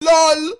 LOL!